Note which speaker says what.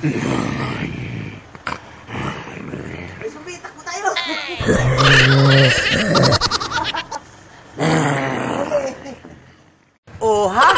Speaker 1: Ay, sumbi, takbo tayo! oh, ha?